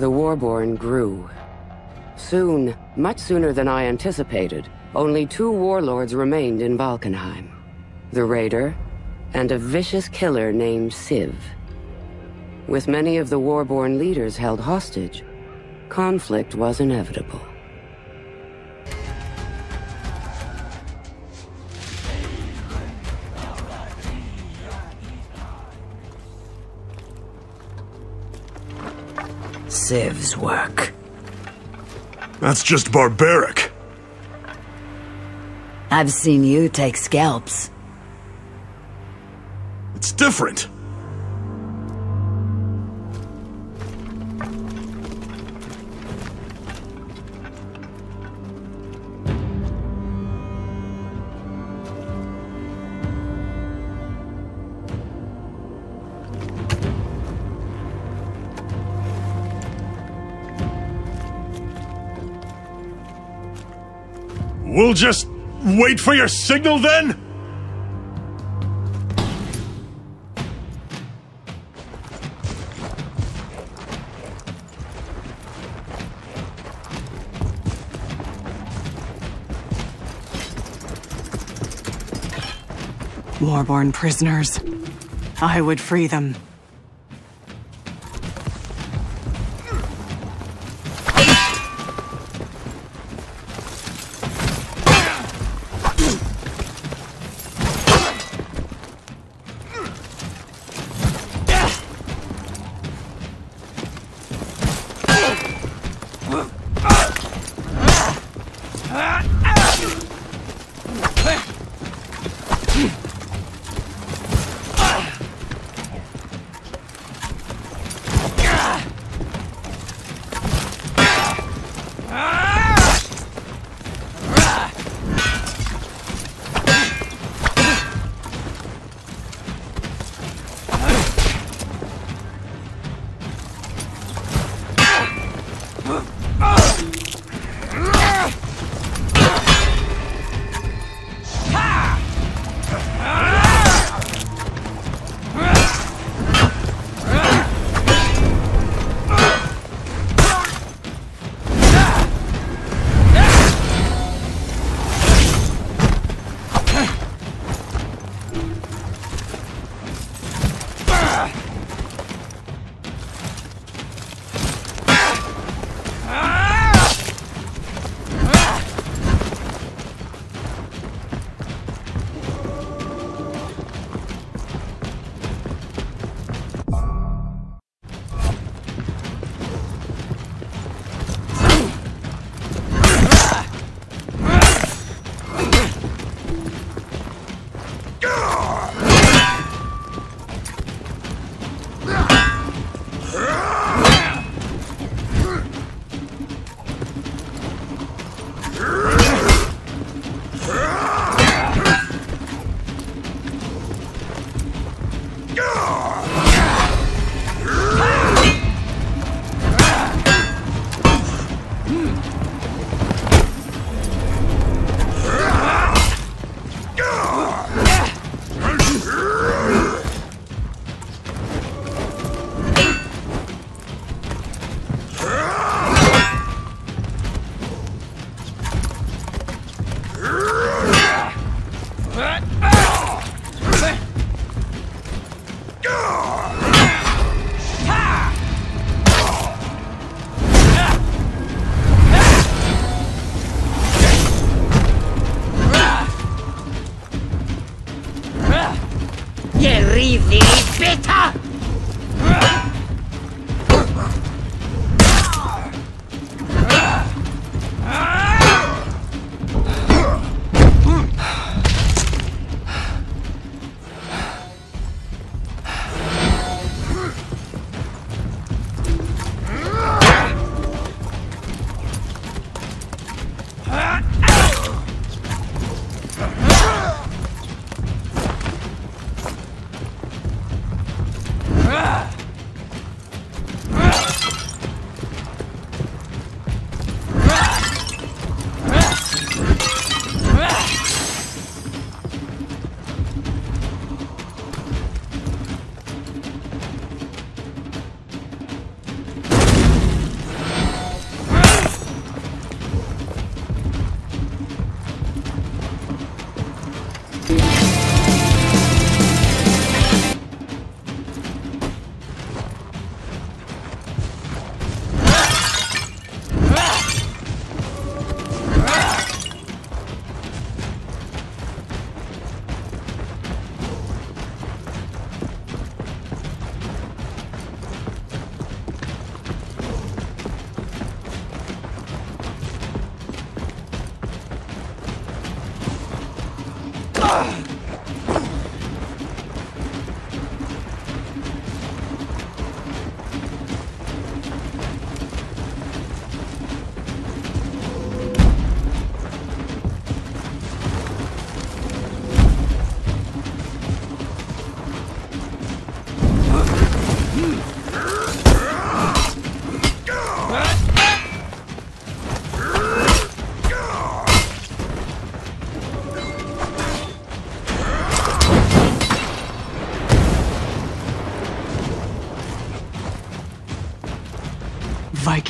the Warborn grew. Soon, much sooner than I anticipated, only two warlords remained in Valkenheim. The Raider, and a vicious killer named Siv. With many of the Warborn leaders held hostage, conflict was inevitable. Work. That's just barbaric. I've seen you take scalps. It's different. We'll just wait for your signal then? Warborn prisoners. I would free them. evening is!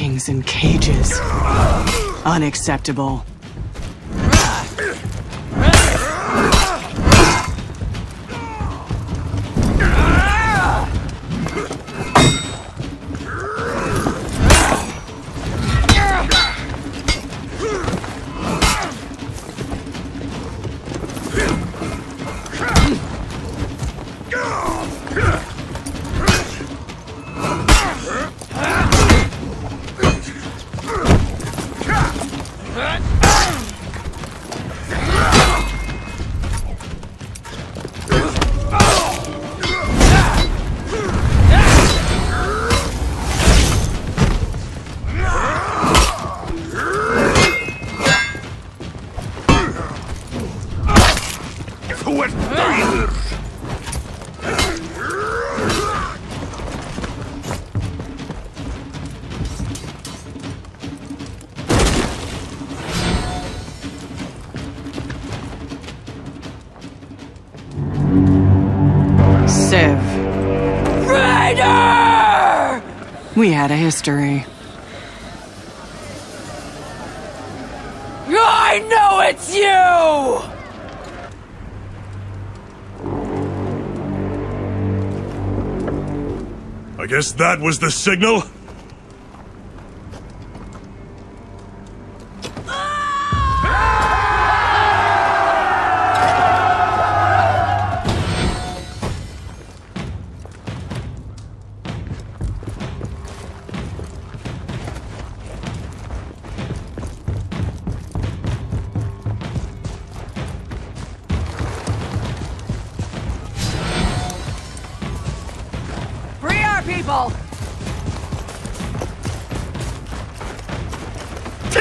Vikings in cages. Unacceptable. We had a history. I know it's you! I guess that was the signal?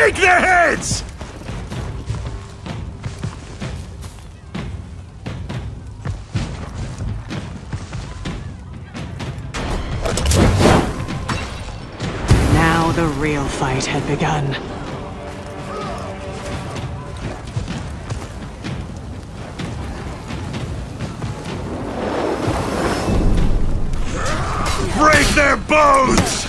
Take their heads! Now the real fight had begun. Break their bones!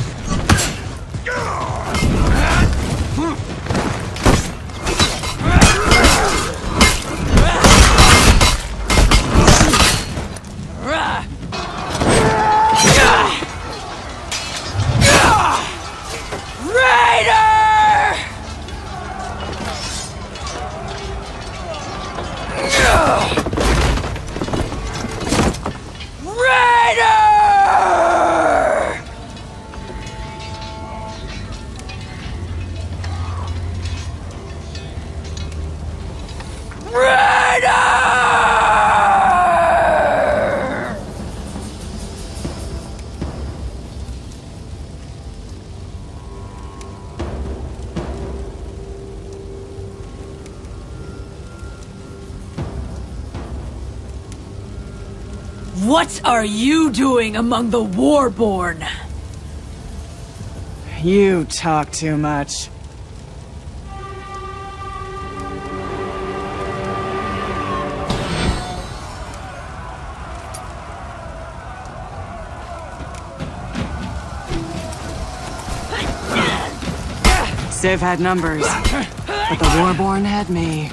Raider! What are you doing among the Warborn? You talk too much. Siv had numbers, but the Warborn had me.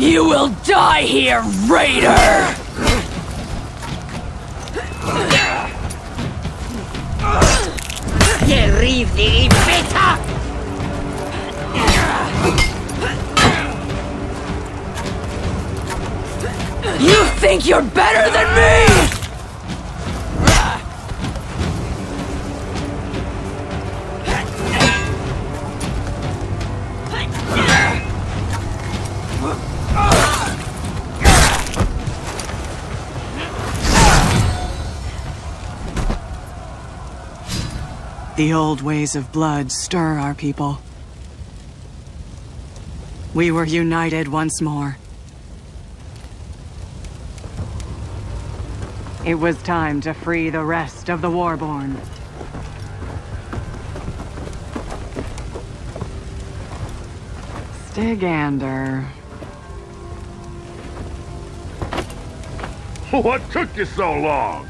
You will die here, Raider! You think you're better than me? The old ways of blood stir our people. We were united once more. It was time to free the rest of the Warborn. Stigandr. What took you so long?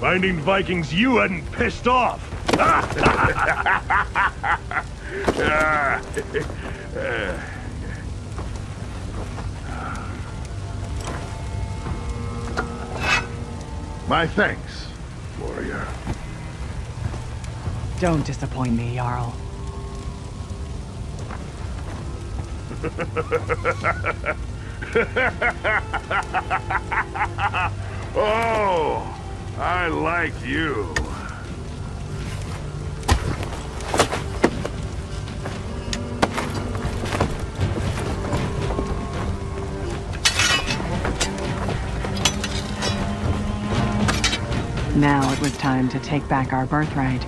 Finding Vikings you hadn't pissed off. My thanks, warrior. Don't disappoint me, Jarl. Oh, I like you. Now it was time to take back our birthright.